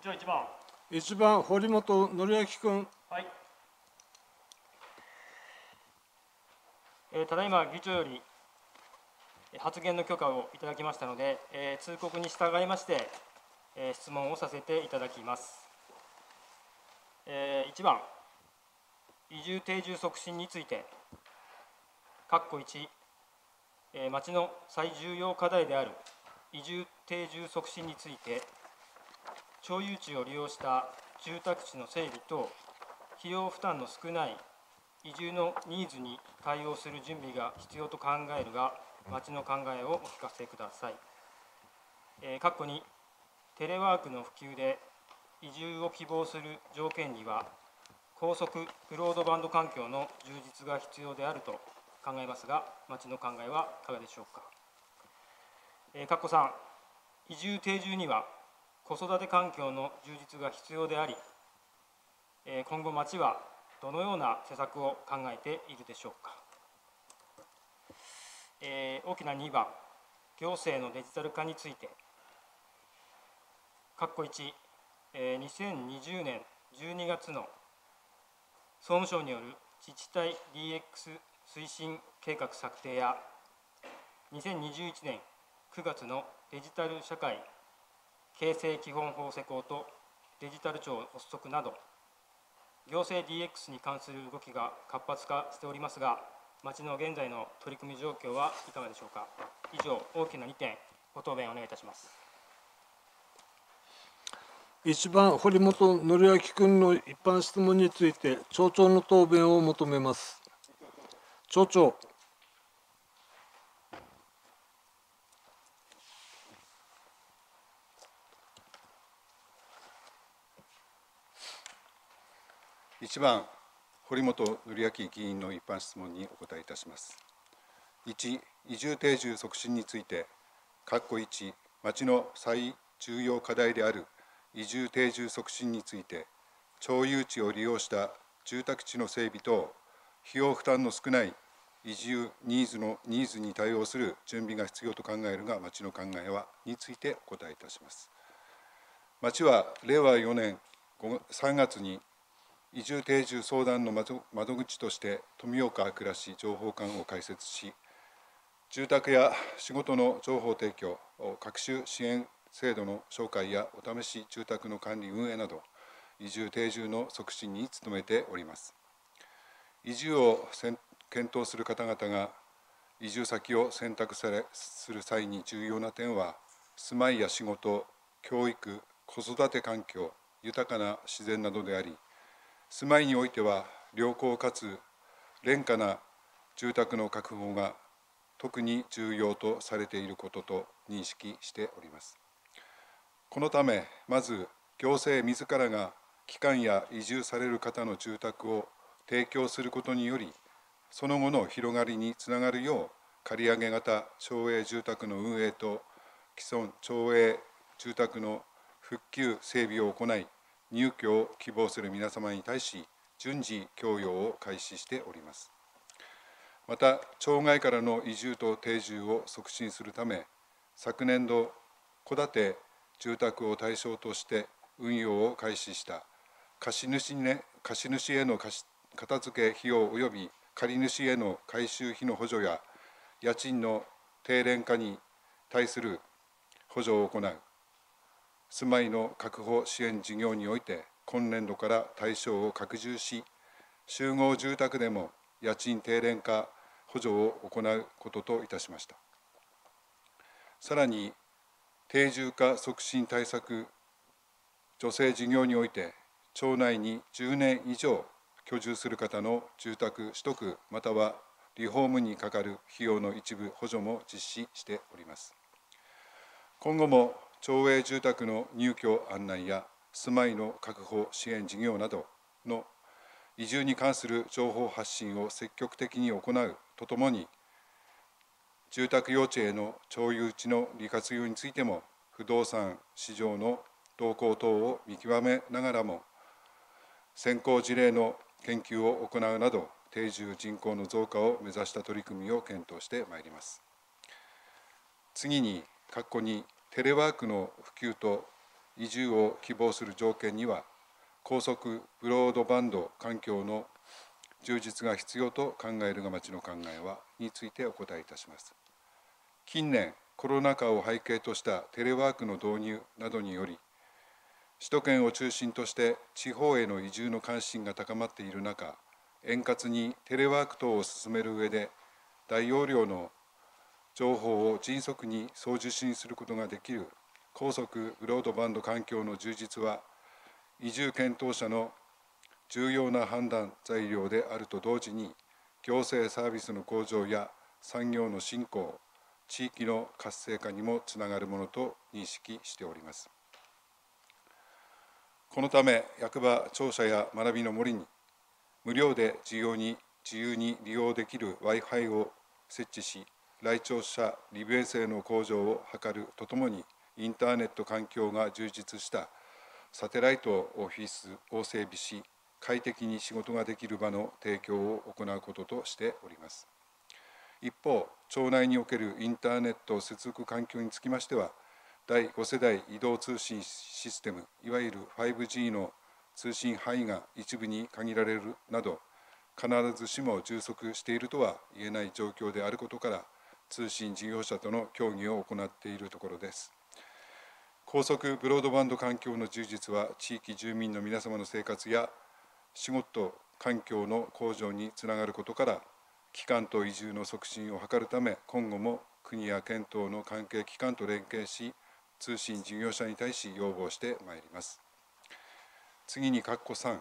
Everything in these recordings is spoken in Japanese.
議長一番。1番堀本紀明君、はい。えーただいま議長よりえー発言の許可をいただきましたので、えー通告に従いまして、えー質問をさせていただきます。え1番、移住定住促進について、括弧1、えー町の最重要課題である移住定住促進について、町有地を利用した住宅地の整備と費用負担の少ない移住のニーズに対応する準備が必要と考えるが町の考えをお聞かせください。えー、括弧にテレワークの普及で移住を希望する条件には高速ブロードバンド環境の充実が必要であると考えますが町の考えはいかがでしょうか。えー、括弧3移住定住には子育て環境の充実が必要であり、今後町はどのような施策を考えているでしょうか。えー大きな2番、行政のデジタル化について、括弧1、えー2020年12月の総務省による自治体 DX 推進計画策定や、2021年9月のデジタル社会形成基本法施行とデジタル庁発足など、行政 DX に関する動きが活発化しておりますが、町の現在の取り組み状況はいかがでしょうか。以上、大きな2点、ご答弁お願いいたします。1番堀本紀明君の一般質問について、町長の答弁を求めます。町長、1番、堀本紀明議員の一般質問にお答えいたします。1、移住定住促進について、括弧1、町の最重要課題である移住定住促進について、町有地を利用した住宅地の整備と、費用負担の少ない移住ニーズのニーズに対応する準備が必要と考えるが、町の考えはについてお答えいたします。町は令和4年3月に移住定住相談の窓窓口として富岡暮らし情報館を開設し住宅や仕事の情報提供各種支援制度の紹介やお試し住宅の管理運営など移住定住の促進に努めております。移住をせん検討する方々が移住先を選択されする際に重要な点は住まいや仕事教育子育て環境豊かな自然などであり住まいにおいては良好かつ廉価な住宅の確保が特に重要とされていることと認識しております。このため、まず行政自らが帰還や移住される方の住宅を提供することにより、その後の広がりにつながるよう、借り上げ型町営住宅の運営と既存町営住宅の復旧整備を行い、入居を希望する皆様に対し、順次供与を開始しております。また、町外からの移住と定住を促進するため、昨年度、戸建て住宅を対象として運用を開始した貸主,、ね、貸主への貸片付け費用及び借主への改修費の補助や家賃の低廉化に対する補助を行う住まいの確保支援事業において今年度から対象を拡充し集合住宅でも家賃低廉化補助を行うことといたしました。さらに定住化促進対策助成事業において町内に10年以上居住する方の住宅取得またはリフォームにかかる費用の一部補助も実施しております。今後も町営住宅の入居案内や住まいの確保支援事業などの移住に関する情報発信を積極的に行うとともに住宅用地への町有地の利活用についても不動産市場の動向等を見極めながらも先行事例の研究を行うなど定住人口の増加を目指した取り組みを検討してまいります。次に括弧にテレワークの普及と移住を希望する条件には高速ブロードバンド環境の充実が必要と考えるが町の考えはについてお答えいたします。近年コロナ禍を背景としたテレワークの導入などにより首都圏を中心として地方への移住の関心が高まっている中円滑にテレワーク等を進める上で大容量の情報を迅速に送受信することができる高速ブロードバンド環境の充実は移住検討者の重要な判断材料であると同時に行政サービスの向上や産業の振興地域の活性化にもつながるものと認識しております。このため役場庁舎や学びの森に無料で自由に自由に利用できる Wi-Fi を設置し来庁者利便性の向上を図るとともにインターネット環境が充実したサテライトオフィスを整備し快適に仕事ができる場の提供を行うこととしております。一方町内におけるインターネット接続環境につきましては第5世代移動通信システムいわゆる 5G の通信範囲が一部に限られるなど必ずしも充足しているとは言えない状況であることから通信事業者との協議を行っているところです。高速ブロードバンド環境の充実は地域住民の皆様の生活や仕事環境の向上につながることから機関と移住の促進を図るため今後も国や県等の関係機関と連携し通信事業者に対し要望してまいります。次に括弧3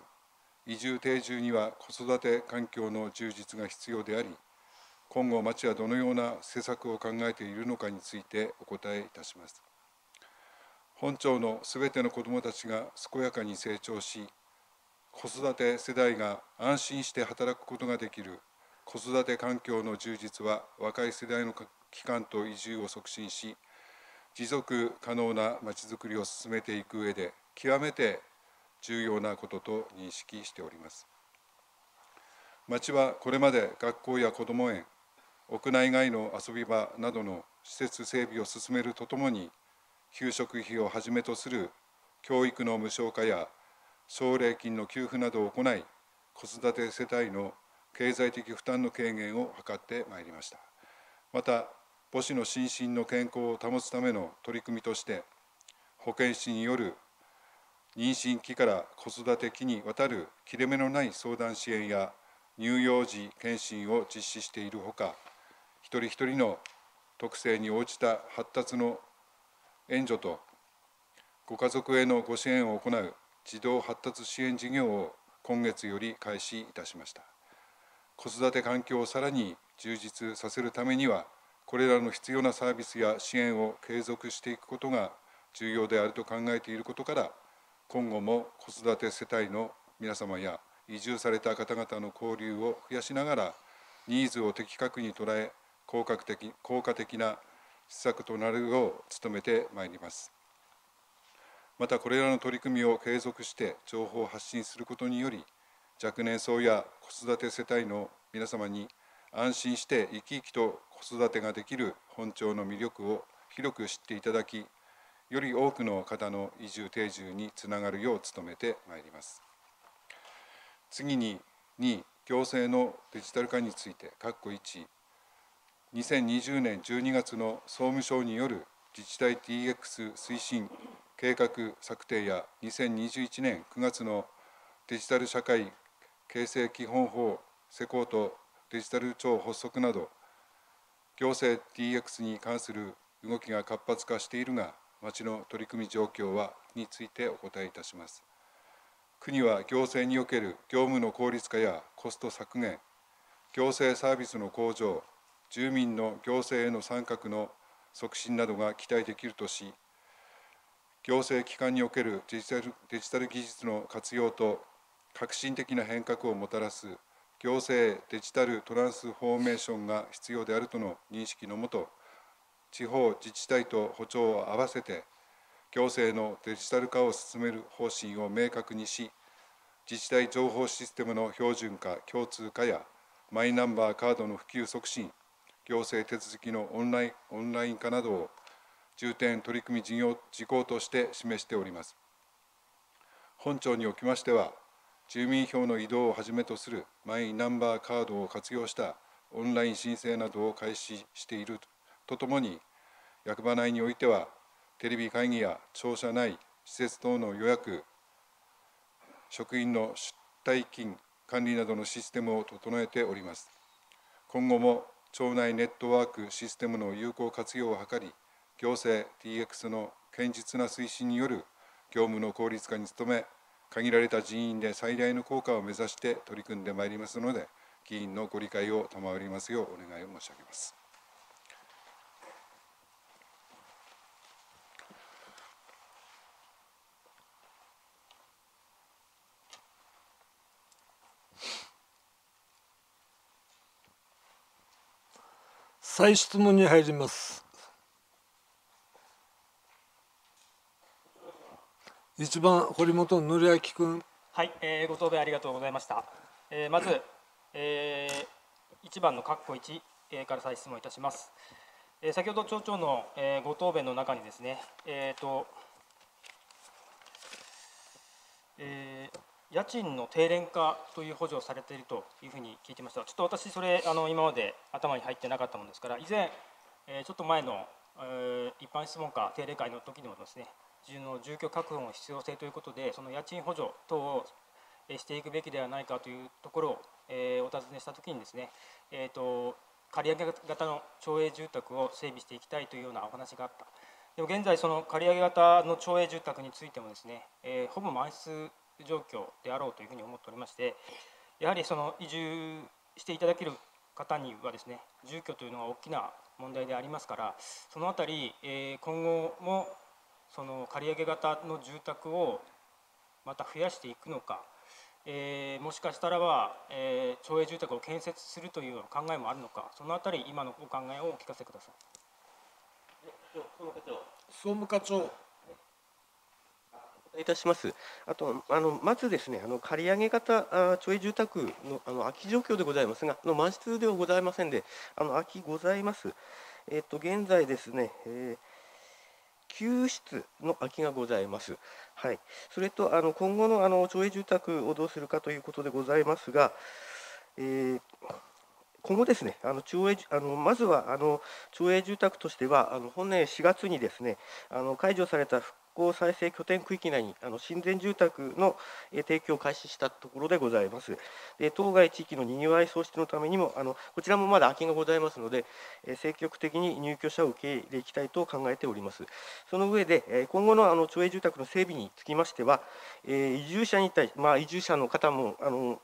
移住定住には子育て環境の充実が必要であり今後町はどのような施策を考えているのかについてお答えいたします。本町のすべての子どもたちが健やかに成長し子育て世代が安心して働くことができる子育て環境の充実は若い世代の帰還と移住を促進し持続可能なまちづくりを進めていく上で極めて重要なことと認識しております。町はこれまで学校や子ども園屋内外の遊び場などの施設整備を進めるとともに給食費をはじめとする教育の無償化や奨励金の給付などを行い子育て世帯の経済的負担の軽減を図ってまいりました。また母子の心身の健康を保つための取り組みとして保健師による妊娠期から子育て期にわたる切れ目のない相談支援や乳幼児検診を実施しているほか一人一人の特性に応じた発達の援助とご家族へのご支援を行う児童発達支援事業を今月より開始いたしました。子育て環境をさらに充実させるためにはこれらの必要なサービスや支援を継続していくことが重要であると考えていることから今後も子育て世帯の皆様や移住された方々の交流を増やしながらニーズを的確に捉え効果的効果的な施策となるよう努めてまいります。またこれらの取り組みを継続して情報を発信することにより若年層や子育て世帯の皆様に安心して生き生きと子育てができる本庁の魅力を広く知っていただきより多くの方の移住定住につながるよう努めてまいります次に2行政のデジタル化について括弧1 2020年12月の総務省による自治体 DX 推進計画策定や2021年9月のデジタル社会形成基本法施行とデジタル庁発足など行政 DX に関する動きが活発化しているが町の取り組み状況はについてお答えいたします。国は行政における業務の効率化やコスト削減、行政サービスの向上、住民の行政への参画の促進などが期待できるとし、行政機関におけるデジタルデジタル技術の活用と革新的な変革をもたらす行政デジタルトランスフォーメーションが必要であるとの認識のもと、地方自治体と歩調を合わせて行政のデジタル化を進める方針を明確にし自治体情報システムの標準化共通化やマイナンバーカードの普及促進行政手続きのオンラインオンライン化などを重点取り組み事業事項として示しております。本庁におきましては、住民票の移動をはじめとするマイナンバーカードを活用したオンライン申請などを開始しているとともに、役場内においては、テレビ会議や庁舎内、施設等の予約、職員の出退勤管理などのシステムを整えております。今後も町内ネットワークシステムの有効活用を図り、行政 TX の堅実な推進による業務の効率化に努め、限られた人員で最大の効果を目指して取り組んでまいりますので、議員のご理解を賜りますようお願いを申し上げます。再質問に入ります。一番堀本則明君。はい、えー、ご答弁ありがとうございました。えー、まず、えー、1番の括弧1、えー、から再質問いたします。えー、先ほど町長の、えー、ご答弁の中にですね、えーとえー、家賃の低廉化という補助をされているというふうに聞いてました。ちょっと私、それあの今まで頭に入ってなかったものですから、以前、えー、ちょっと前の、えー、一般質問か定例会の時にもですね、の住居確保の必要性ということで、その家賃補助等をしていくべきではないかというところを、えー、お尋ねしたときにですね、えーと、借り上げ型の町営住宅を整備していきたいというようなお話があった。でも現在、その借り上げ型の町営住宅についてもですね、えー、ほぼ満室状況であろうというふうに思っておりまして、やはりその移住していただける方にはですね、住居というのは大きな問題でありますから、そのあたり、えー、今後もその借り上げ型の住宅をまた増やしていくのか、えー、もしかしたらば、えー、町営住宅を建設するというような考えもあるのか、そのあたり、今のお考えをお聞かせください。総務課長。いたします。あとあのまずですね、あの借り上げ型町営住宅のあの空き状況でございますが、の満室ではございませんで、あの空きございます。えっ、と現在ですね、えー9室の空きがございます。はい、それとあの今後のあの町営住宅をどうするかということでございますが、えー、今後ですね、あの町営あのまずはあの町営住宅としては、あの本年4月にですね、あの解除された復興再生拠点区域内にあの親善住宅の提供を開始したところでございます。で当該地域のにぎわい創出のためにもあのこちらもまだ空きがございますので、積極的に入居者を受け入れていきたいと考えております。その上で今後のあの町営住宅の整備につきましては、移住者に対し、まあ、移住者の方もあの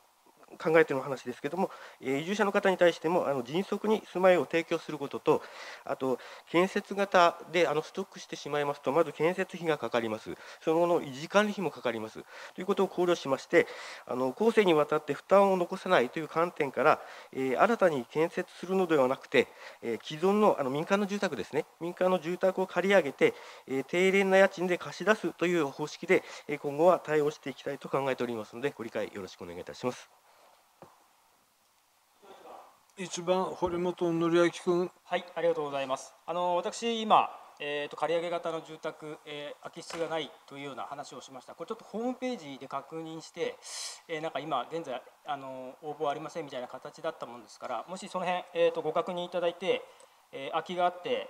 考えての話ですけども、え移住者の方に対してもあの迅速に住まいを提供することと、あと建設型であのストックしてしまいますと、まず建設費がかかります、その後の維持管理費もかかります。ということを考慮しまして、あの後世にわたって負担を残さないという観点から、え、新たに建設するのではなくて、え、既存のあの民間の住宅ですね、民間の住宅を借り上げて、え、低廉な家賃で貸し出すという方式で、今後は対応していきたいと考えておりますので、ご理解よろしくお願いいたします。一番堀本則明君。はい、ありがとうございます。あの私今、えーと、借り上げ型の住宅、えー、空き室がないというような話をしました。これちょっとホームページで確認して、えー、なんか今現在あの応募ありませんみたいな形だったものですから、もしその辺えっ、ー、とご確認いただいて、えー、空きがあって、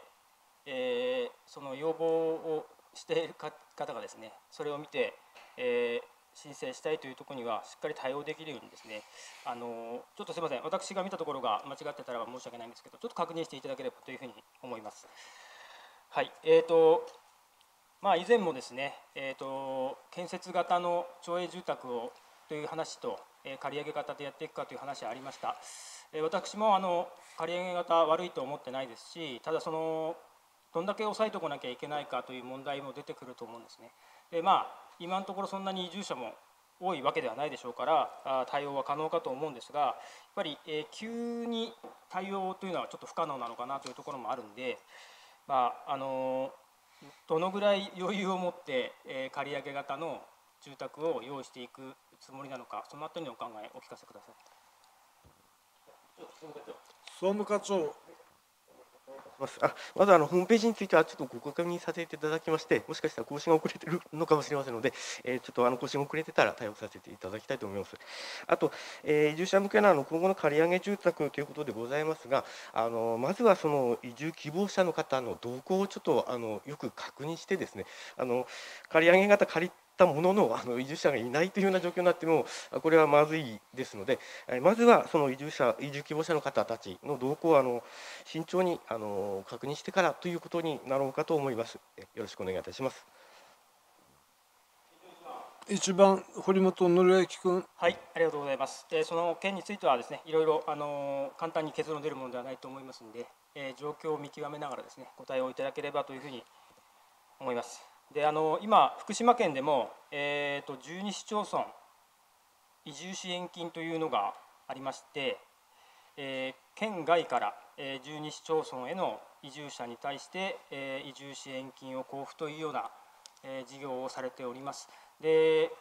えー、その要望をしている方がですね、それを見て、えー申請したいというところにはしっかり対応できるようにですねあのちょっとすみません私が見たところが間違ってたら申し訳ないんですけどちょっと確認していただければというふうに思います。はいえーとまあ、以前もですね、えーと、建設型の町営住宅をという話と、えー、借り上げ型でやっていくかという話ありました。えー、私もあの借り上げ型悪いと思ってないですしただそのどんだけ抑えておかなきゃいけないかという問題も出てくると思うんですね。でまあ今のところそんなに移住者も多いわけではないでしょうから対応は可能かと思うんですがやっぱり、え急に対応というのはちょっと不可能なのかなというところもあるんで、まああのどのぐらい余裕を持って、え借り上げ型の住宅を用意していくつもりなのかそのあたりのお考えお聞かせください。総務課長ます。あまずあのホームページについてはちょっとご確認させていただきましてもしかしたら更新が遅れてるのかもしれませんので、えー、ちょっとあの更新が遅れてたら対応させていただきたいと思います。あと、えー、移住者向けのあの今後の借り上げ住宅ということでございますがあのまずはその移住希望者の方の動向をちょっとあのよく確認してですねあの借り上げ型借りたもののあの移住者がいないというような状況になってもこれはまずいですのでまずはその移住者移住希望者の方たちの動向をあの慎重にあの確認してからということになろうかと思います。よろしくお願いいたします。一番堀本則明君。はいありがとうございます、えーその件についてはですねいろいろあのー簡単に結論出るものではないと思いますので、えー状況を見極めながらですねご対応いただければというふうに思いますであの今福島県でも、えー、と12市町村移住支援金というのがありまして、えー県外から、えー12市町村への移住者に対して、えー移住支援金を交付というような、えー事業をされております。で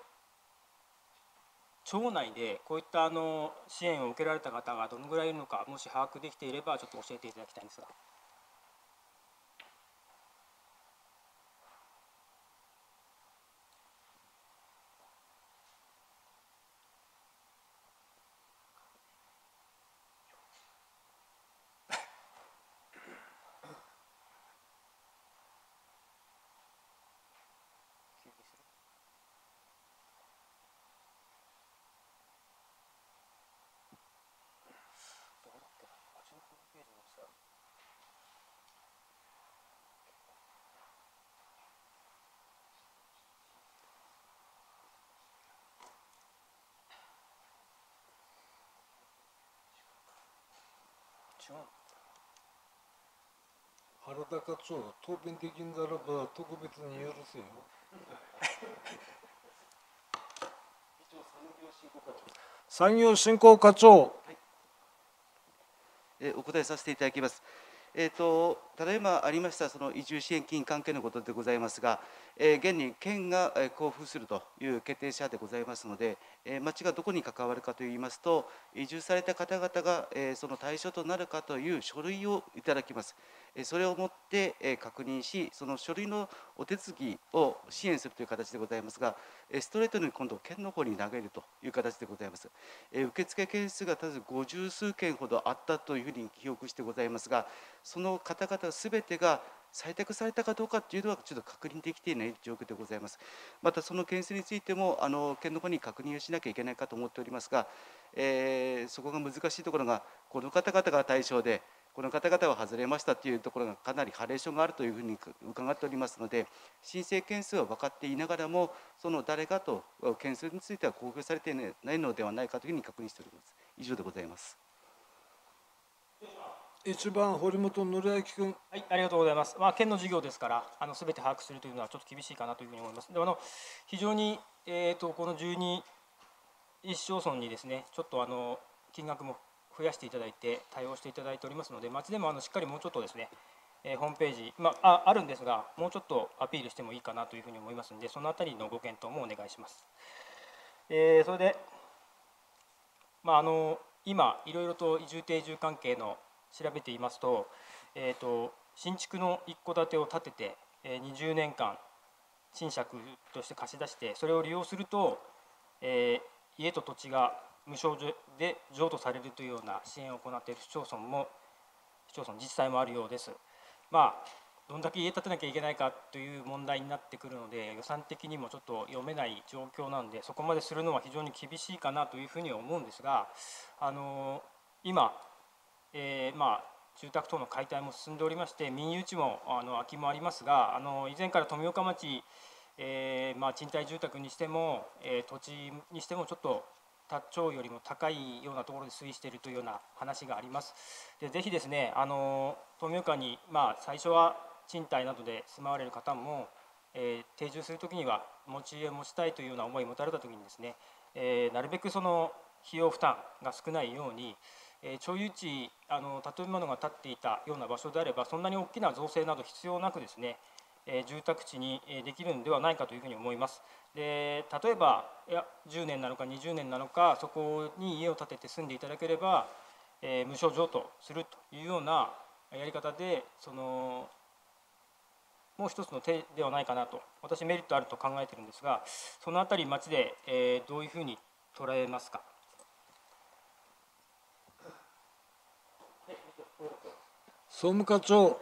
町内でこういったあの支援を受けられた方がどのぐらいいるのかもし把握できていればちょっと教えていただきたいんですがどうだっけなうちのホームページにさ違うの原田課長答弁できんならば特別に許せよ。産業振興課長。えーお答えさせていただきます。えー、とただいまありましたその移住支援金関係のことでございますが、えー現に県が交付するという決定者でございますので、えー町がどこに関わるかといいますと、移住された方々が、えーその対象となるかという書類をいただきます。えそれをもって、え確認し、その書類のお手続きを支援するという形でございますが、えストレートに今度、県の方に投げるという形でございます。え受付件数が数50数件ほどあったというふうに記憶してございますが、その方々すべてが採択されたかどうかというのはちょっと確認できていない状況でございます。またその件数についてもあの県の方に確認をしなきゃいけないかと思っておりますが、えーそこが難しいところがこの方々が対象でこの方々は外れましたというところがかなりハレーションがあるというふうに伺っておりますので申請件数は分かっていながらもその誰がと件数については公表されていないのではないかというふうに確認しております。以上でございます。一番堀本則明君はい、ありがとうございます。まあ、県の事業ですから、あの、すべて把握するというのはちょっと厳しいかなというふうに思います。で、あの、非常に、えっ、と、この12市町村にですね、ちょっとあの、金額も増やしていただいて、対応していただいておりますので、町でもあの、しっかりもうちょっとですね、えホームページ、まあ、あるんですが、もうちょっとアピールしてもいいかなというふうに思いますので、そのあたりのご検討もお願いします。えーそれで、まあ、あの今、いろいろと移住定住関係の調べていますと、えー、と新築の一戸建てを建てて、え20年間、賃借として貸し出して、それを利用すると、えー家と土地が無償で譲渡されるというような支援を行っている市町村も、市町村、自治体もあるようです。まあどんだけ家建てなきゃいけないかという問題になってくるので予算的にもちょっと読めない状況なのでそこまでするのは非常に厳しいかなというふうには思うんですがあの今、えーまあ住宅等の解体も進んでおりまして民有地もあの空きもありますがあの以前から富岡町、えーまあ、賃貸住宅にしても、えー土地にしてもちょっと他町よりも高いようなところで推移しているというような話があります。でぜひですねあの富岡に、まあ、最初は賃貸などで住まわれる方も、えー定住するときには持ち家を持ちたいというような思いを持たれたときにですね、えーなるべくその費用負担が少ないように、えー町有地あの建物が建っていたような場所であればそんなに大きな造成など必要なくですね、え住宅地にできるんではないかというふうに思います。で例えばいや10年なのか20年なのかそこに家を建てて住んでいただければ、えー無償譲渡するというようなやり方でそのもう一つの手ではないかなと私メリットあると考えてるんですがそのあたり町で、えー、どういうふうに捉えますか？総務課長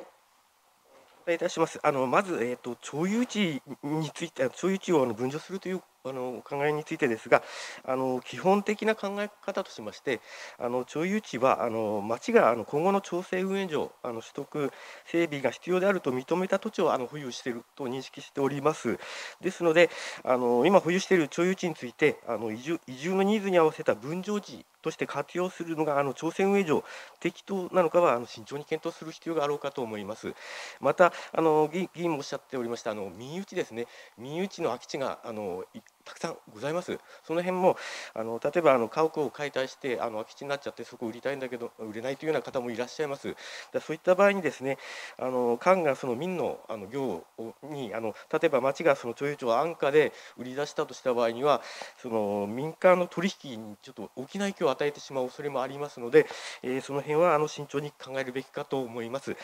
いたします。あのまず、えーと、町有地について、町有地をあの分譲するというあのお考えについてですが、あの基本的な考え方としまして、あの町有地はあの町があの今後の調整運営上、あの取得整備が必要であると認めた土地をあの保有していると認識しております。ですので、あの今保有している町有地について、あの移住移住のニーズに合わせた分譲地として活用するのがあの朝鮮運営上適当なのかはあの慎重に検討する必要があろうかと思います。またあの議員もおっしゃっておりましたあの民有地ですね民有地の空き地があのたくさんございます。その辺もあの例えばあの家屋を解体してあの空き地になっちゃってそこ売りたいんだけど売れないというような方もいらっしゃいます。だそういった場合にですねあの官がその民のあの業にあの例えば町がその町有地を安価で売り出したとした場合にはその民間の取引にちょっと大きな影響を与えてしまう恐れもありますので、えー、その辺はあの慎重に考えるべきかと思います。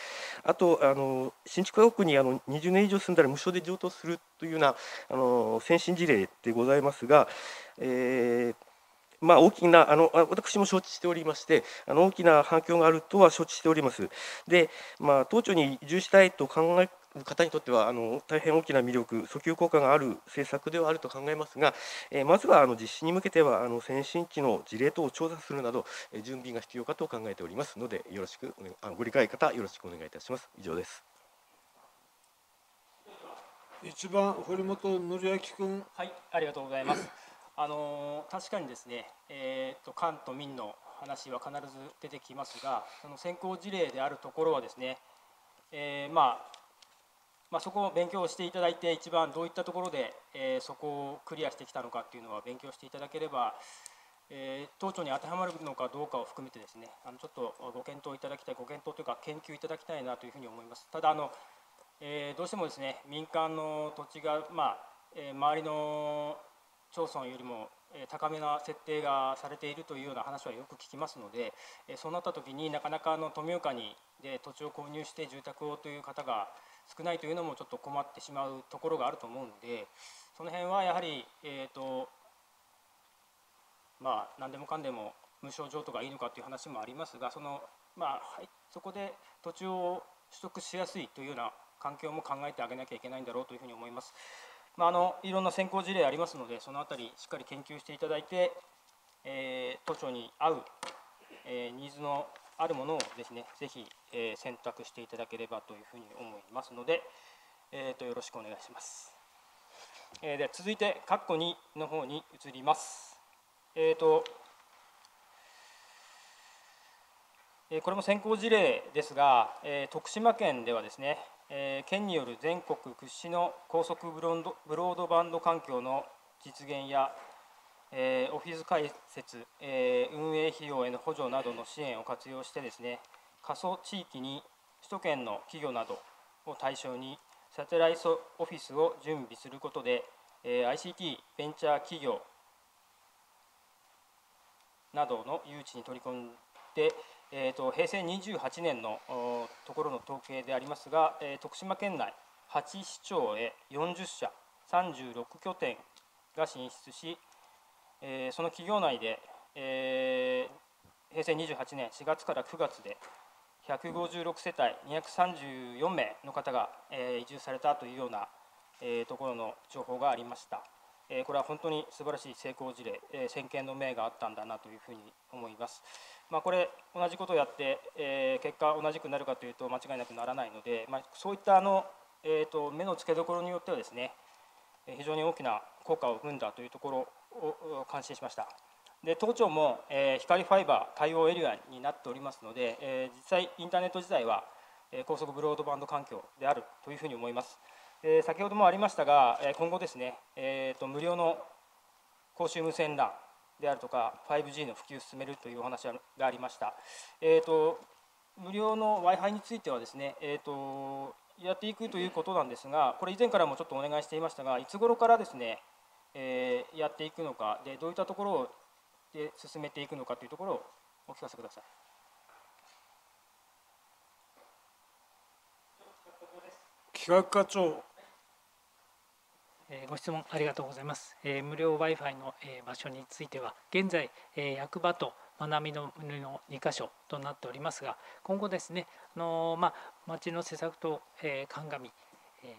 あとあの新築家屋にあの20年以上住んだら無償で譲渡するというようなあの先進事例でございますが、えーまあ、大きなあの私も承知しておりましてあの大きな反響があるとは承知しております。で、まあ、当庁に移住したいと考える方にとってはあの大変大きな魅力訴求効果がある政策ではあると考えますが、えー、まずはあの実施に向けてはあの先進地の事例等を調査するなど、えー、準備が必要かと考えておりますのでよろしくあご理解方よろしくお願いいたします以上です一番堀本則明君。はいありがとうございます。あの確かにですねえっ、ー、と官と民の話は必ず出てきますがその先行事例であるところはですね、えー、まあまあ、そこを勉強していただいて一番どういったところで、えー、そこをクリアしてきたのかっていうのは勉強していただければ、えー、当庁に当てはまるのかどうかを含めてですねあのちょっとご検討いただきたいご検討というか研究いただきたいなというふうに思います。ただあの、えー、どうしてもですね民間の土地が、まあえ周りの町村よりも高めな設定がされているというような話はよく聞きますのでそうなった時になかなかの富岡にで土地を購入して住宅をという方が少ないというのもちょっと困ってしまうところがあると思うのでその辺はやはり、えーとまあ、何でもかんでも無償譲渡がいいのかという話もありますがその、まあはい、そこで土地を取得しやすいというような環境も考えてあげなきゃいけないんだろうというふうに思います。まあ、あのいろんな先行事例ありますのでその辺りしっかり研究していただいて、えー、都庁に合う、えー、ニーズのあるものをですねぜひ、えー、選択していただければというふうに思いますので、えーと、よろしくお願いします。えー、では続いて括弧2の方に移ります。えーとえこれも先行事例ですが、えー、徳島県ではですね、えー、県による全国屈指の高速ブロードバンド環境の実現やえー、オフィス開設、えー、運営費用への補助などの支援を活用してですね過疎地域に首都圏の企業などを対象にサテライトオフィスを準備することで、えー、ICT ベンチャー企業などの誘致に取り組んで、えーと、平成28年のところの統計でありますが、えー、徳島県内8市町へ40社36拠点が進出しえー、その企業内で、えー、平成28年4月から9月で156世帯234名の方が、えー、移住されたというような、えー、ところの情報がありました。え、これは本当に素晴らしい成功事例、え、先見の明があったんだなというふうに思います。まあ、これ同じことをやって、え、結果同じくなるかというと間違いなくならないので、まあ、そういったあの、えーと、目の付けどころによってはですね非常に大きな効果を生んだというところを感心しました。で当庁も、え、光ファイバー対応エリアになっておりますので、え、実際インターネット自体は、え、高速ブロードバンド環境であるというふうに思います。えー、先ほどもありましたが、今後ですね、えーと、無料の公衆無線 LAN であるとか 5G の普及を進めるというお話がありました。えーと、無料の Wi-Fi についてはですね、えーとやっていくということなんですが、これ以前からもちょっとお願いしていましたが、いつ頃からですね、えー、やっていくのかでどういったところで進めていくのかというところをお聞かせください。企画課長えご質問ありがとうございます。え無料 Wi-Fi の、え場所については、現在、え役場と学びの胸の2箇所となっておりますが、今後ですね、あのまあ、町の施策と、え鑑み、えー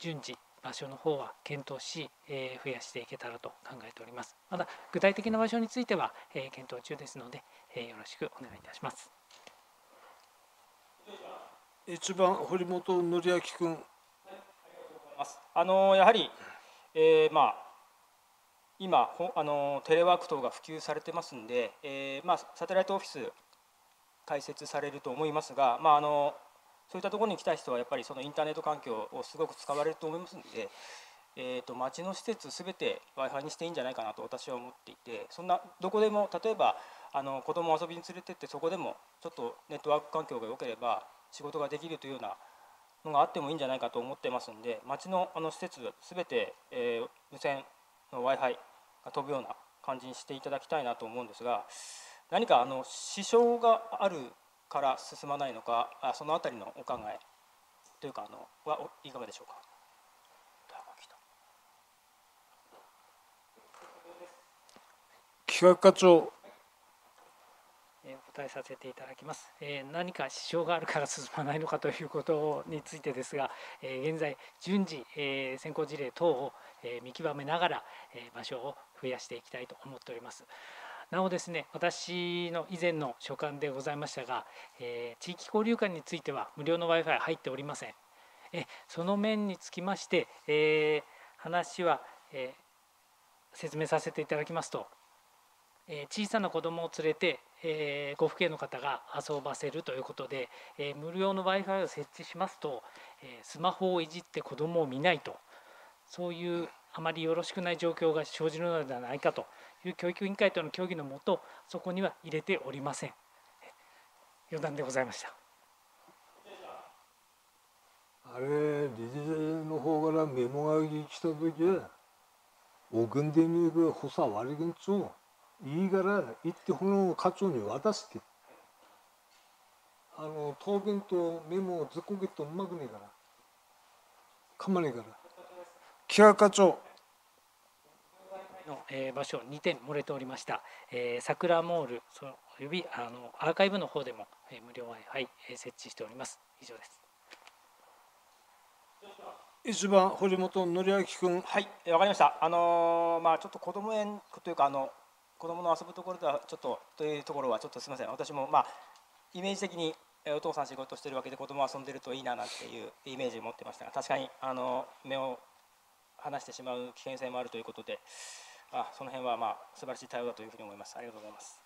順次、場所の方は検討し、えー増やしていけたらと考えております。まだ具体的な場所については、えー検討中ですので、えーよろしくお願いいたします。一番堀本則明君ます。あのやはり、えーまあ今あのテレワーク等が普及されてますんで、えーまあサテライトオフィス開設されると思いますが、まああのそういったところに来た人はやっぱりそのインターネット環境をすごく使われると思いますので、えー、と町の施設すべて Wi-Fi にしていいんじゃないかなと私は思っていて、そんなどこでも例えばあの子供を遊びに連れてってそこでもちょっとネットワーク環境が良ければ仕事ができるというようなのがあってもいいんじゃないかと思ってますんで町のあの施設すべて、えー無線の w i f i が飛ぶような感じにしていただきたいなと思うんですが何かあの支障があるから進まないのかあそのあたりのお考えというかあのはいかがでしょうか？企画課長答えさせていただきます、えー何か支障があるから進まないのかということについてですが、えー現在順次、えー先行事例等を、え見極めながら、え場所を増やしていきたいと思っております。なおですね私の以前の所感でございましたが、え地域交流館については無料の w i f i 入っておりません。えその面につきまして、え話は、え説明させていただきますとえ小さな子供を連れて、えーご父兄の方が遊ばせるということで、えー無料の w i f i を設置しますと、えースマホをいじって子供を見ないとそういうあまりよろしくない状況が生じるのではないかという教育委員会との協議のもとそこには入れておりません。余談でございました。あれ理事の方からメモが来た時お軍で見る補佐悪いんちょいいから行ってこの課長に渡して。あの答弁とメモをずっこけとうまくねえから。かまねえから。企画課長。の、えー場所2点漏れておりました、えー、桜モールそのおよびあのアーカイブの方でも、えー無料 Wi-Fi、えー設置しております。以上です。一番堀本則明君。はい、えーわかりました。あのーまあちょっと子供園というかあの子供の遊ぶところではちょっとというところはちょっとすみません。私もまあイメージ的にお父さん仕事してるわけで子供遊んでるといいななんていうイメージを持ってましたが、確かにあの目を離してしまう危険性もあるということで、あその辺はまあ素晴らしい対応だというふうに思います。ありがとうございます。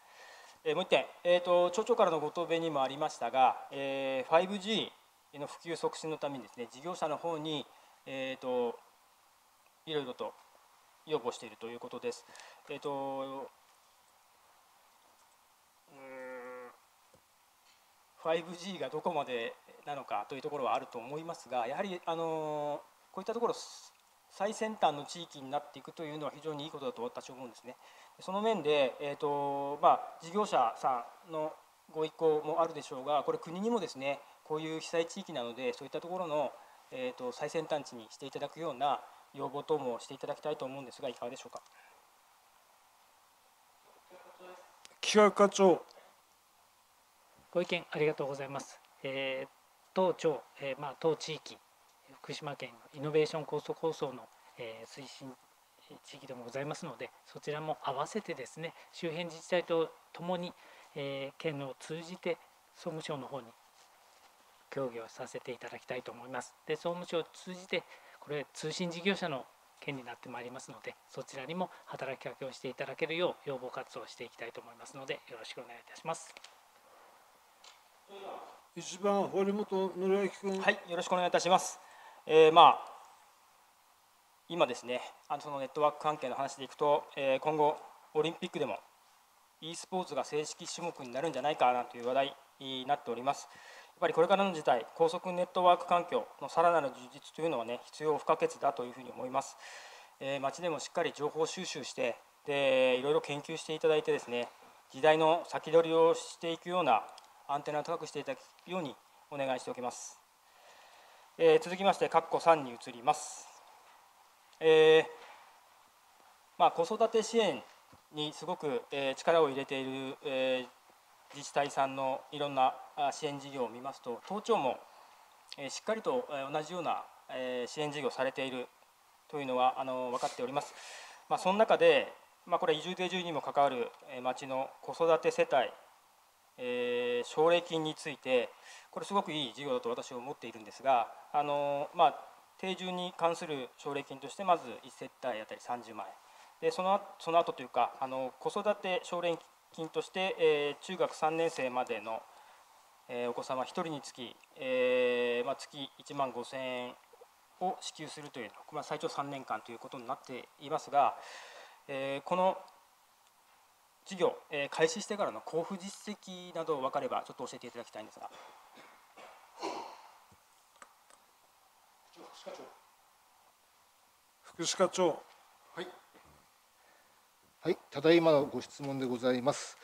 えーもう一点、えー、と町長からのご答弁にもありましたが、えー 5G の普及促進のためにですね事業者の方に、えー、といろいろと要望しているということです。えー、とーん 5G がどこまでなのかというところはあると思いますが、やはり、あのこういったところ最先端の地域になっていくというのは非常にいいことだと私は思うんですね。その面で、えーとまあ、事業者さんのご意向もあるでしょうが、これ国にもですねこういう被災地域なのでそういったところの、えー、と最先端地にしていただくような要望等もしていただきたいと思うんですがいかがでしょうか？企画課長ご意見ありがとうございます。えー当町、えーまあ、当地域、福島県イノベーション高速構想の、えー推進地域でもございますので、そちらも合わせてですね、周辺自治体とともに、えー県を通じて総務省の方に協議をさせていただきたいと思います。で、総務省を通じて、これ通信事業者の件になってまいりますので、そちらにも働きかけをしていただけるよう要望活動をしていきたいと思いますので、よろしくお願いいたします。一番堀本則明君はい、よろしくお願いいたします。えーまあ今ですね、あのそのネットワーク関係の話でいくと、えー今後オリンピックでも e スポーツが正式種目になるんじゃないかなという話題になっております。やっぱりこれからの時代、高速ネットワーク環境のさらなる充実というのはね、必要不可欠だというふうに思います。えー町でもしっかり情報収集してで、いろいろ研究していただいてですね、時代の先取りをしていくようなアンテナを高くしていただくようにお願いしておきます。えー続きまして、括弧3に移ります。えーまあ、子育て支援にすごく、えー力を入れている、えー自治体さんのいろんなあ支援事業を見ますと、東町も、えーしっかりと、えー同じような、えー支援事業をされているというのはあの分かっております。まあ、その中で、まあ、これ移住定住にも関わる、えー町の子育て世帯、えー奨励金について、これすごくいい事業だと私は思っているんですが、あのまあ、定住に関する奨励金として、まず1世帯当たり30万円、でそのあその後というか、あの子育て奨励金として、えー中学3年生までの、えーお子様1人につき、えーまあ、月1万5000円を支給するという、まあ、最長3年間ということになっていますが、えーこの事業、えー開始してからの交付実績など分かれば、ちょっと教えていただきたいんですが。福祉課長。はい、ただいまのご質問でございます。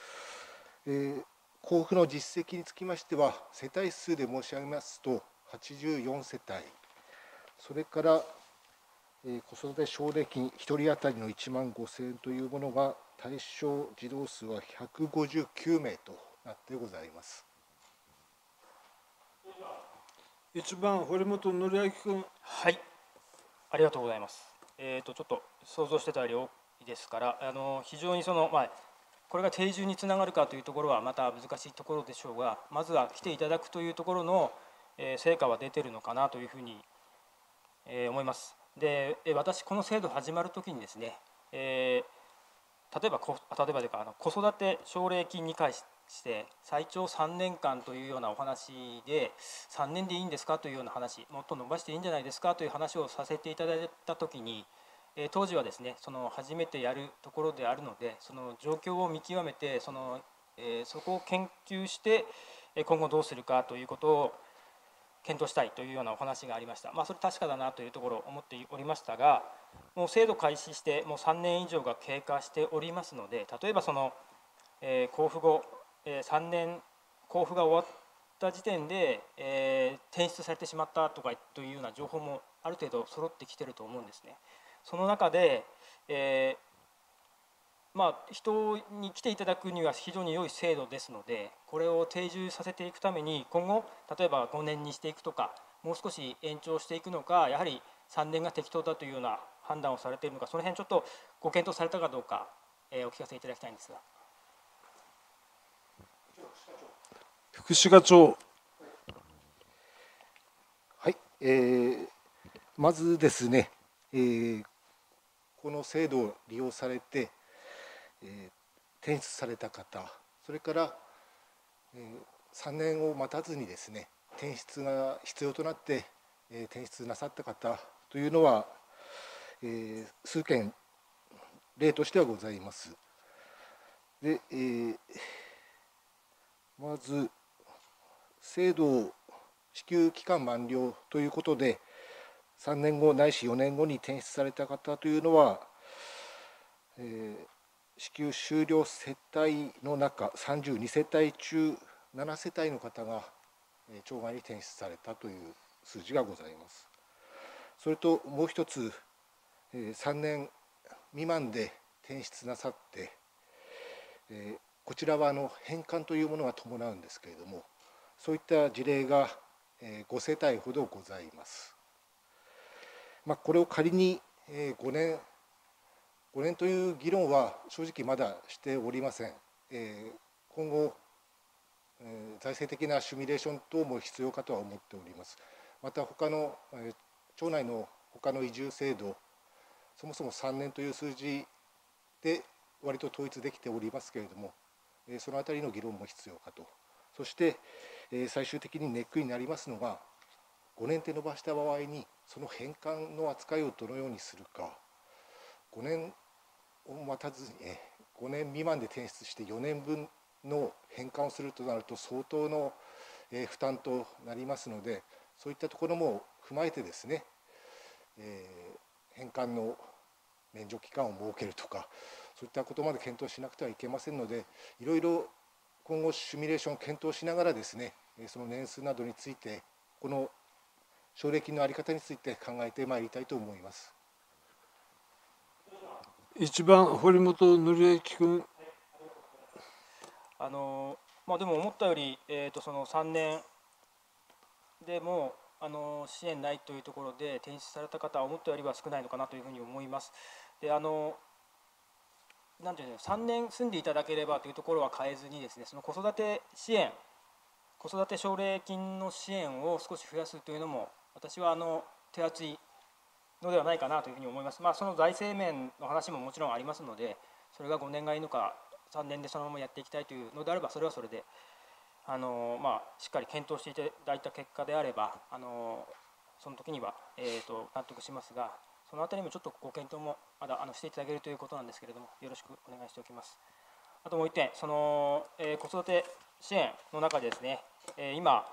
えー交付の実績につきましては、世帯数で申し上げますと、84世帯、それから、えー子育て奨励金1人当たりの1万5000円というものが、対象児童数は159名となってございます。一番堀本則明君はい、ありがとうございます。えっ、とちょっと想像してたより多いですから、あの非常にそのまあこれが定住につながるかというところはまた難しいところでしょうが、まずは来ていただくというところの、えー成果は出てるのかなというふうに、えー思います。で、えー私この制度始まるときにですね、えー例えばこ例えばというかあの子育て奨励金に関して最長3年間というようなお話で3年でいいんですかというような話もっと伸ばしていいんじゃないですかという話をさせていただいた時に、え当時はですねその初めてやるところであるのでその状況を見極めてその、えそこを研究して今後どうするかということを検討したいというようなお話がありました、まあ、それ確かだなというところを思っておりましたが、もう制度開始してもう3年以上が経過しておりますので、例えばその、えー交付後、えー3年、交付が終わった時点で、えー転出されてしまったとかというような情報もある程度揃ってきてると思うんですね。その中で、えーまあ、人に来ていただくには非常に良い制度ですので、これを定住させていくために、今後、例えば5年にしていくとか、もう少し延長していくのか、やはり3年が適当だというような判断をされているのか、その辺ちょっとご検討されたかどうか、えーお聞かせいただきたいんですが。福祉課長。はい、えーまずですね、えーこの制度を利用されて、えー転出された方、それから、え3年を待たずにですね、転出が必要となって、えー転出なさった方というのは、えー数件例としてはございます。で、えーまず制度支給期間満了ということで、3年後ないし4年後に転出された方というのは、えー支給終了世帯の中、32世帯中7世帯の方が、町外に転出されたという数字がございます。それともう一つ、3年未満で転出なさって、こちらはあの返還というものが伴うんですけれども、そういった事例が5世帯ほどございます。まあ、これを仮に5年、5年という議論は正直まだしておりません。今後、財政的なシミュレーション等も必要かとは思っております。また他の、町内の他の移住制度、そもそも3年という数字で割と統一できておりますけれども、えそのあたりの議論も必要かと。そして、え最終的にネックになりますのが、5年って伸ばした場合に、その返還の扱いをどのようにするか、5年を待たずに、5年未満で転出して4年分の返還をするとなると、相当の、負担となりますので、そういったところも踏まえてですね、えー返還の免除期間を設けるとか、そういったことまで検討しなくてはいけませんので、いろいろ今後、シミュレーションを検討しながらですね、えーその年数などについて、この奨励金の在り方について考えてまいりたいと思います。一番堀本紀之君。あのまあ、でも思ったより、えー、とその3年でもあの支援ないというところで転出された方は思ったよりは少ないのかなというふうに思います。であのなんていうの3年住んでいただければというところは変えずにですねその子育て支援子育て奨励金の支援を少し増やすというのも私はあの手厚いのではないかなというふうに思います。まあ、その財政面の話ももちろんありますのでそれが5年がいいのか3年でそのままやっていきたいというのであればそれはそれであの、まあ、しっかり検討していただいた結果であればあのその時には、えーと、納得しますがその辺りもちょっとご検討もまだあのしていただけるということなんですけれどもよろしくお願いしておきます。あともう1点その、えー、子育て支援の中でですね、えー、今、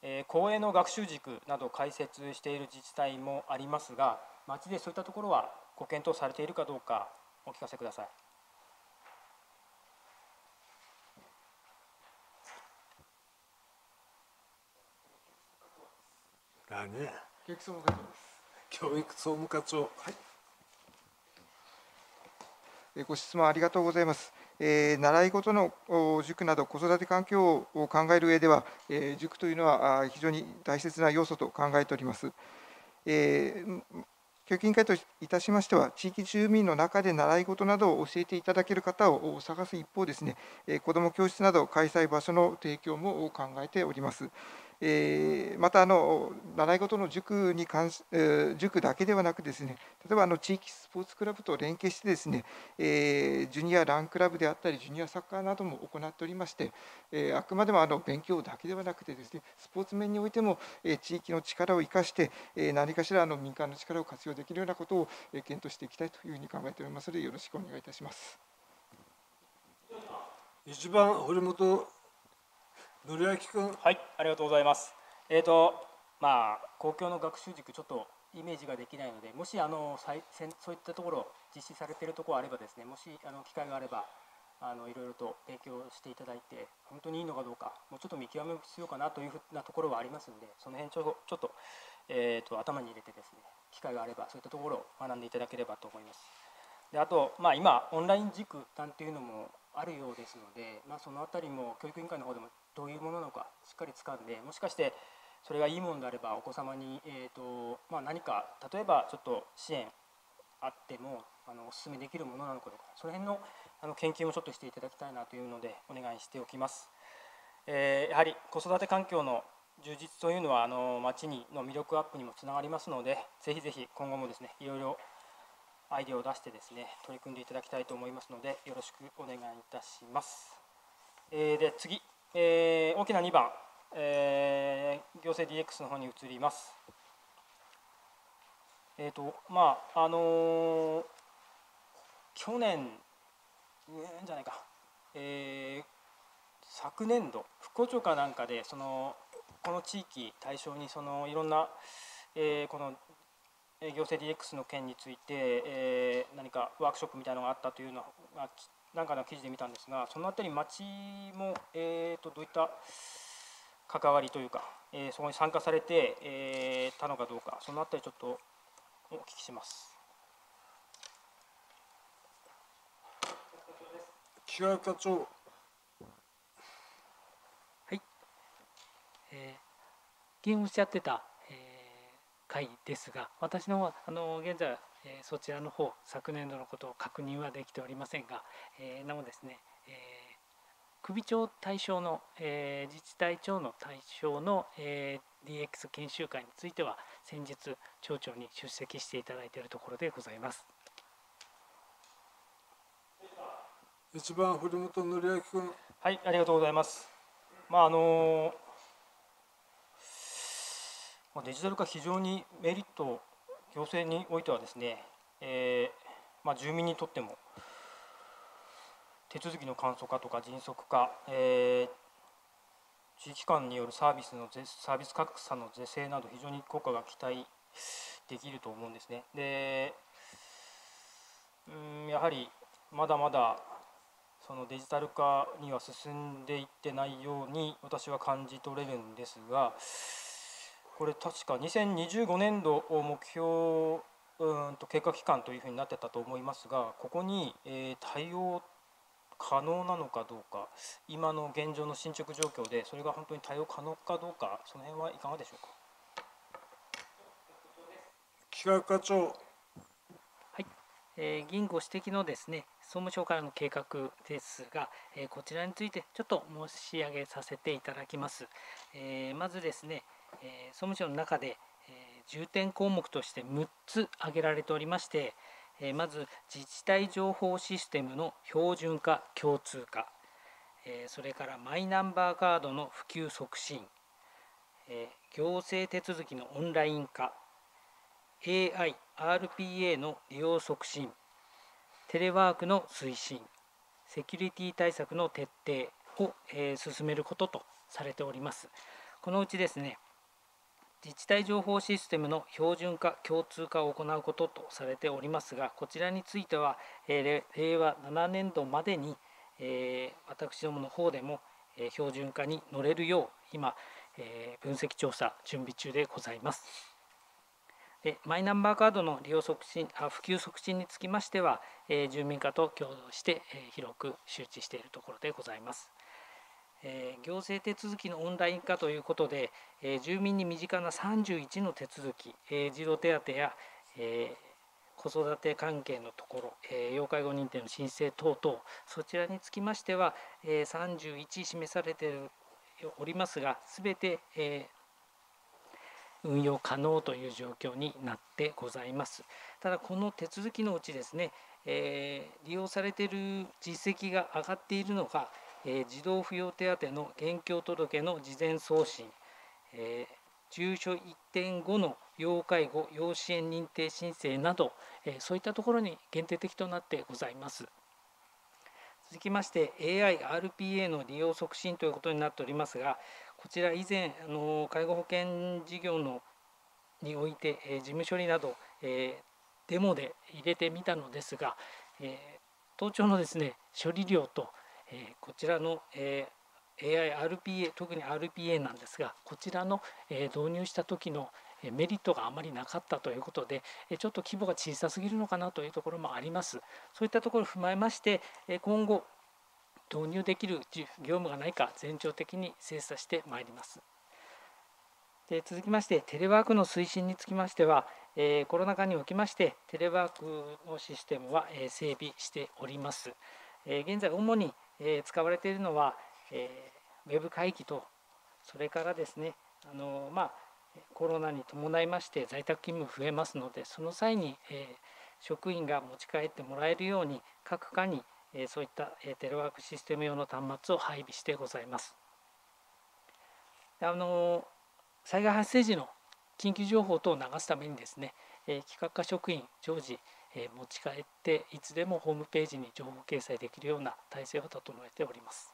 えー、公営の学習塾などを開設している自治体もありますが町でそういったところはご検討されているかどうかお聞かせください。何教育総務課長です教育総務課長はいご質問ありがとうございます。えー、習い事の塾など子育て環境を考える上では、えー、塾というのは非常に大切な要素と考えております。えー、教育委員会といたしましては、地域住民の中で習い事などを教えていただける方を探す一方ですね、子ども教室など開催場所の提供も考えております。えー、またあの習い事の塾に関し、えー、塾だけではなくですね例えばあの地域スポーツクラブと連携してですね、えー、ジュニアランクラブであったりジュニアサッカーなども行っておりまして、え、あくまでもあの勉強だけではなくてですねスポーツ面においても、え、地域の力を生かして、え、何かしらあの民間の力を活用できるようなことを、え、検討していきたいというふうに考えておりますのでよろしくお願いいたします。一番堀本のりあき君はいありがとうございます。えっ、ー、とまあ公共の学習塾ちょっとイメージができないのでもしあのそういったところ実施されているところあればですねもしあの機会があればあのいろいろと勉強していただいて本当にいいのかどうかもうちょっと見極め必要かなというふうなところはありますのでその辺ちょちょっと,、えーと、頭に入れてですね機会があればそういったところを学んでいただければと思います。であと、まあ、今オンライン塾なんていうのもあるようですので、まあ、その辺りも教育委員会の方でもどういうものなのかしっかり掴んでもしかしてそれがいいものであればお子様に、えーとまあ、何か例えばちょっと支援あってもあのお勧めできるものなのかとかその辺のあの研究もちょっとしていただきたいなというのでお願いしておきます。えー、やはり子育て環境の充実というのはあの町にの魅力アップにもつながりますのでぜひぜひ今後もですねいろいろアイデアを出してですね取り組んでいただきたいと思いますのでよろしくお願いいたします。えー、で次、えー、大きな2番、えー、行政 DX の方に移ります。えーとまああのー、去年じゃないか、えー、昨年度復興庁かなんかでそのこの地域対象にそのいろんな、えー、この行政 DX の件について、えー、何かワークショップみたいなのがあったというのが何かの記事で見たんですがそのあたり町も、えーと、どういった関わりというか、えー、そこに参加されて、えー、たのかどうかそのあたりちょっとお聞きします。木川課長はい、えー、議員おっしゃってた会ですが私の方はあの現在、えそちらの方昨年度のことを確認はできておりませんが、えなおですね、え首長対象の、え自治体長の対象の、え DX 研修会については先日町長に出席していただいているところでございます。一番堀本則明君。はい、ありがとうございます。まああのデジタル化非常にメリット行政においてはですね、えー、まあ、住民にとっても手続きの簡素化とか迅速化、えー、地域間によるサービスのサービス格差の是正など非常に効果が期待できると思うんですね。でうんやはりまだまだそのデジタル化には進んでいってないように私は感じ取れるんですがこれ確か2025年度を目標うんと経過期間というふうになってたと思いますがここに、えー、対応可能なのかどうか今の現状の進捗状況でそれが本当に対応可能かどうかその辺はいかがでしょうか？企画課長。えー議員ご指摘のですね総務省からの計画ですが、えーこちらについてちょっと申し上げさせていただきます。えーまずですね、え総務省の中で、え重点項目として6つ挙げられておりまして、えまず自治体情報システムの標準化共通化、えそれからマイナンバーカードの普及促進、え行政手続きのオンライン化 AI、RPA の利用促進、テレワークの推進、セキュリティ対策の徹底を、え進めることとされております。このうちですね、自治体情報システムの標準化、共通化を行うこととされておりますが、こちらについては、え令和7年度までに、え私どもの方でも、え標準化に乗れるよう、今、え分析調査準備中でございます。でマイナンバーカードの利用促進あ普及促進につきましては、え住民課と共同して、え広く周知しているところでございます。えー行政手続きのオンライン化ということで、えー住民に身近な31の手続き、えー児童手当や、え子育て関係のところ、え要介護認定の申請等々、そちらにつきましては、え31示されておりますが、すべて、え運用可能という状況になってございます。ただこの手続きのうちですね、え利用されている実績が上がっているのが、えー児童扶養手当の現況届の事前送信、えー住所1.5の要介護要支援認定申請など、えーそういったところに限定的となってございます。続きまして AI、RPA の利用促進ということになっておりますが、こちら以前、あの介護保険事業のにおいて、えー事務処理など、えーデモで入れてみたのですが、えー当庁のですね処理量と、えこちらの、え AI、RPA、特に RPA なんですが、こちらの、え導入した時のメリットがあまりなかったということで、ちょっと規模が小さすぎるのかなというところもあります。そういったところを踏まえまして、今後、導入できる業務がないか全庁的に精査してまいります。で続きましてテレワークの推進につきましては、コロナ禍におきましてテレワークのシステムは、整備しております。現在主に、えー使われているのは、えーウェブ会議とそれからですねあのまあコロナに伴いまして在宅勤務増えますのでその際に、えー職員が持ち帰ってもらえるように各課にえーそういったえーテレワークシステム用の端末を配備してございます。であの災害発生時の緊急情報等を流すためにですね、えー企画課職員常時、えー持ち帰っていつでもホームページに情報掲載できるような体制を整えております。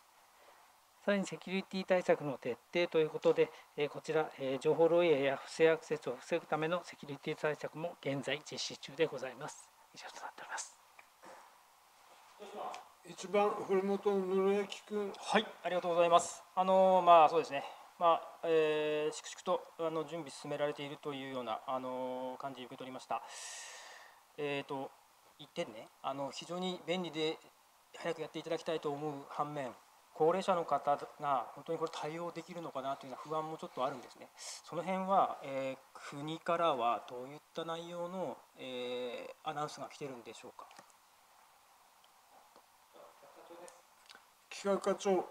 さらにセキュリティ対策の徹底ということで、えーこちら、えー情報漏洩や不正アクセスを防ぐためのセキュリティ対策も現在実施中でございます。以上となっております。一番堀本紀之君はい、ありがとうございます。あのまあそうですね。まあ、えー、粛々とあの準備進められているというようなあの感じで受け取りました。えっ、と一点ね、あの非常に便利で早くやっていただきたいと思う反面、高齢者の方が本当にこれ対応できるのかなというような不安もちょっとあるんですね。その辺は、えー国からはどういった内容の、えーアナウンスが来てるんでしょうか？企画課長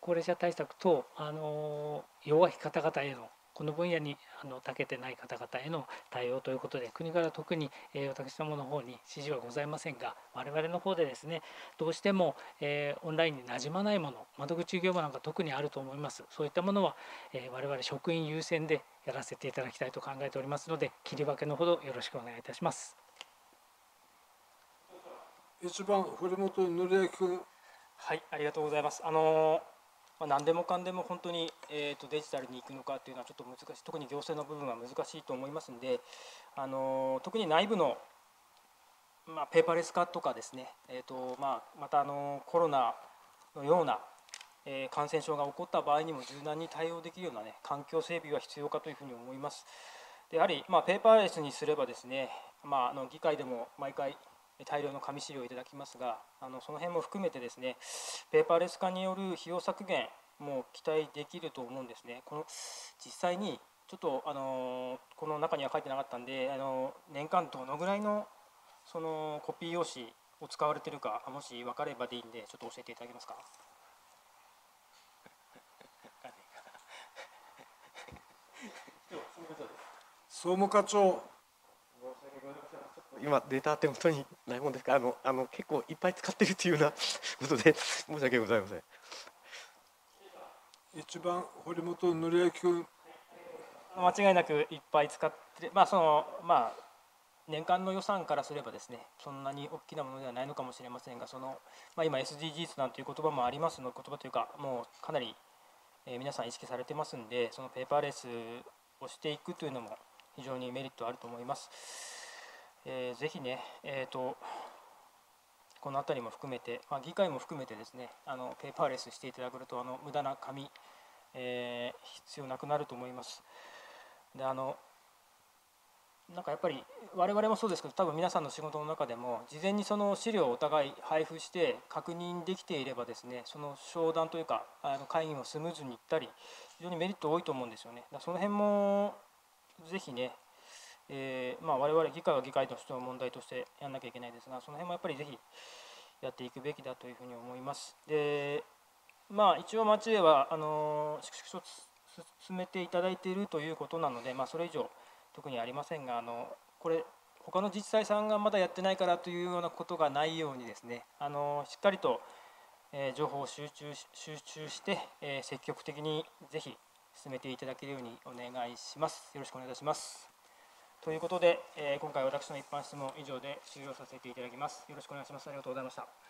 高齢者対策と、あの弱い方々へのこの分野にあの長けてない方々への対応ということで国から特に、えー私どもの方に指示はございませんが我々の方でですねどうしても、えーオンラインに馴染まないもの窓口業務なんか特にあると思いますそういったものは、えー我々職員優先でやらせていただきたいと考えておりますので切り分けのほどよろしくお願いいたします。一番堀本紀之君はい、ありがとうございます。あのまあ、何でもかんでも本当に、えー、とデジタルに行くのかっていうのはちょっと難しい特に行政の部分は難しいと思いますので、あの特に内部の、まあ、ペーパーレス化とかですね、えーとまあ、また、あのコロナのような、え感染症が起こった場合にも柔軟に対応できるような、ね、環境整備が必要かというふうに思います。でやはり、ま、ペーパーレスにすればですね、まあ、あの議会でも毎回大量の紙資料をいただきますがあのその辺も含めてですねペーパーレス化による費用削減も期待できると思うんですね。この実際にちょっとあのこの中には書いてなかったんであの年間どのぐらいのそのコピー用紙を使われてるかもし分かればでいいんでちょっと教えていただけますか？総務課長今データ手元にないもんですか？らあのあの結構いっぱい使ってるというようなことで 申し訳ございません。一番堀本則明君間違いなくいっぱい使ってまあそのまあ年間の予算からすればですねそんなに大きなものではないのかもしれませんがその、まあ、今 SDGs なんていう言葉もありますの言葉というかもうかなり、えー皆さん意識されてますんでそのペーパーレスをしていくというのも非常にメリットあると思います。えーぜひね、えー、とこの辺りも含めて、まあ、議会も含めてですねあのペーパーレスしていただけるとあの無駄な紙、えー必要なくなると思います。であのなんかやっぱり我々もそうですけど多分皆さんの仕事の中でも事前にその資料をお互い配布して確認できていればですねその商談というかあの会議もスムーズにいったり非常にメリット多いと思うんですよね。だその辺もぜひね、えーまあ、我々議会は議会としての問題としてやんなきゃいけないですがその辺もやっぱりぜひやっていくべきだというふうに思います。でまあ一応町ではあの粛々と進めていただいているということなので、まあ、それ以上特にありませんがあのこれ他の自治体さんがまだやってないからというようなことがないようにですねあのしっかりと、えー情報を集中し集中して、えー積極的にぜひ進めていただけるようにお願いします。よろしくお願いいたします。ということで、えー今回私の一般質問以上で終了させていただきます。よろしくお願いします。ありがとうございました。